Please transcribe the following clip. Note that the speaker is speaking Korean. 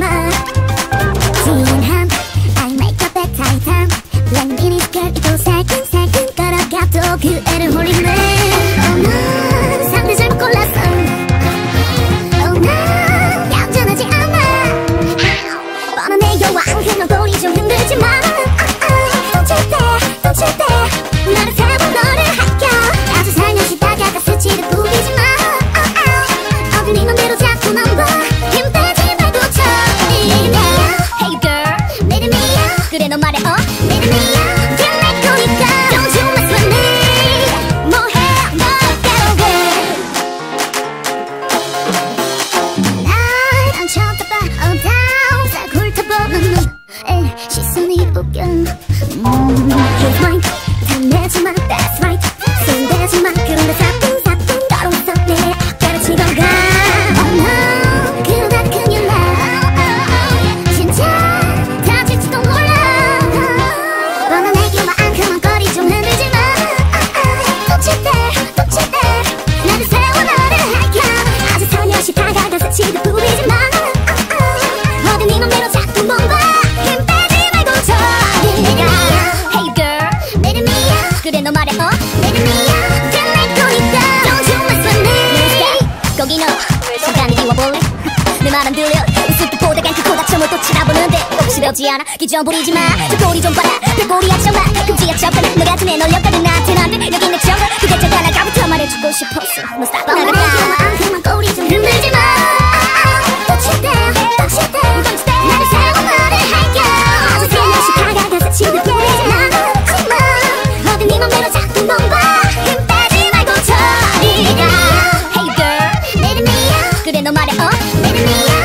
Mà 속여 내말안 들려. 웃을 때 보다간 그 코다점을 또 치다보는데 혹시 되지 않아? 기전 부리지 마저 꼬리 좀 봐라. 별꼬리야 정말 금지야 척하나 너 같은 애 널려거든 나한텐 안돼 여기 내 정글 그게 저 하나가부터 말해주고 싶었어 隠れのまれを